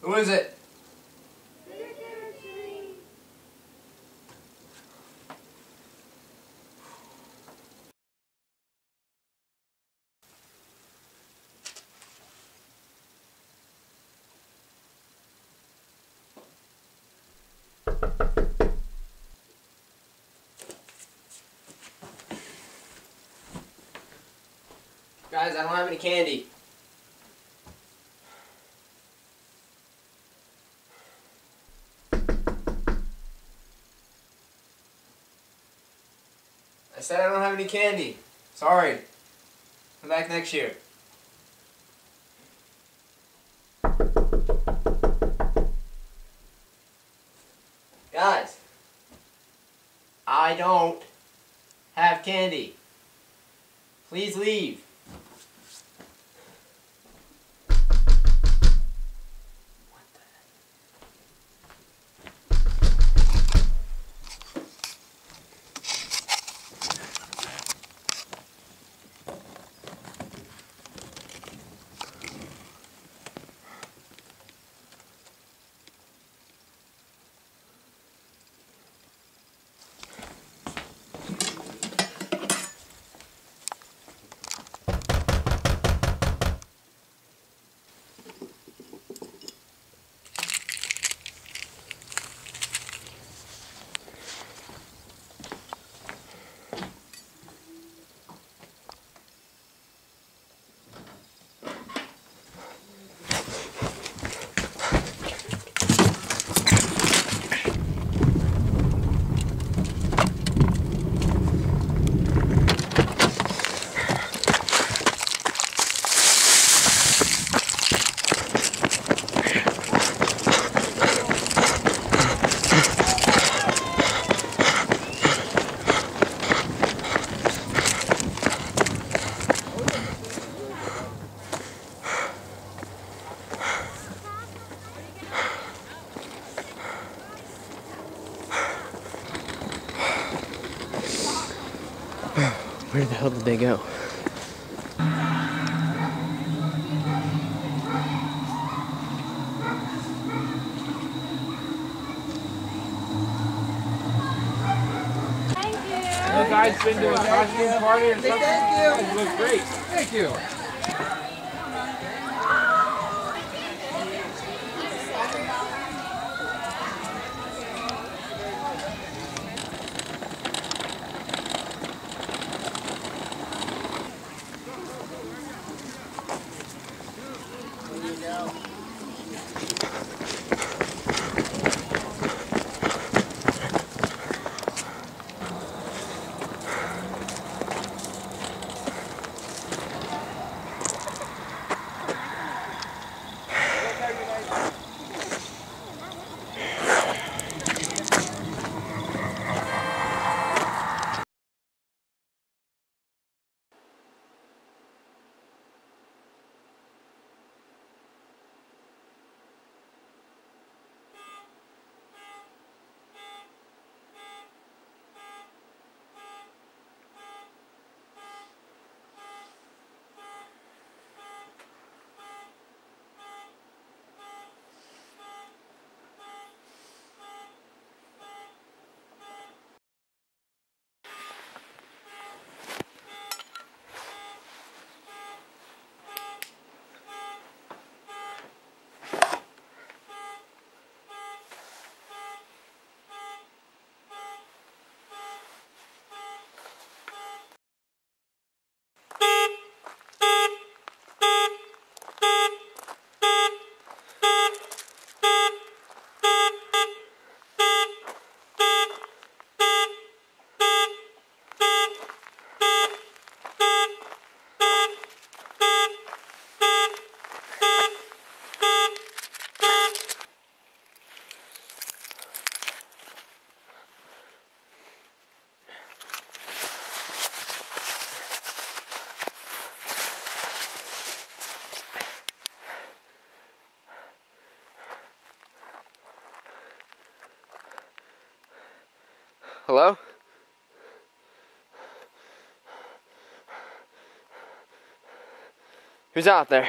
Who is it? Guys, I don't have any candy. I said I don't have any candy. Sorry. Come back next year. Guys, I don't have candy. Please leave. Where the hell did they go? You guys been to a costume party or something? Thank you. You look great. Thank you. out. Hello? Who's out there?